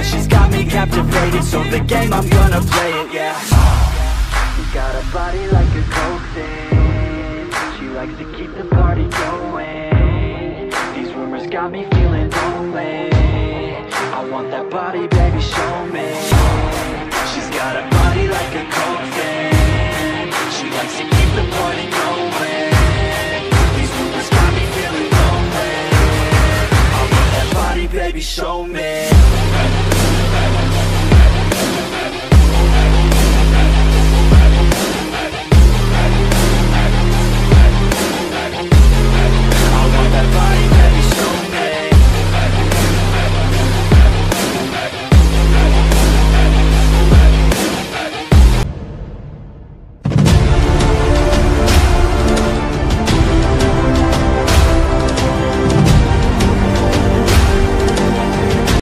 But she's got me captivated, so the game, I'm gonna play it, yeah. She got a body like a coke thing She likes to keep the party going. These rumors got me feeling lonely. I want that body, baby, show me. She's got a body like a coke thing She likes to keep the party going. These rumors got me feeling lonely. I want that body, baby, show me